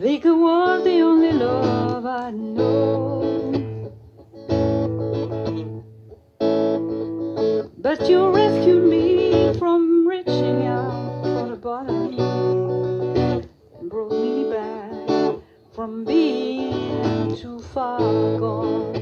Rico was the only love I know. But you rescued me from reaching out for the bottom and brought me back from being too far gone.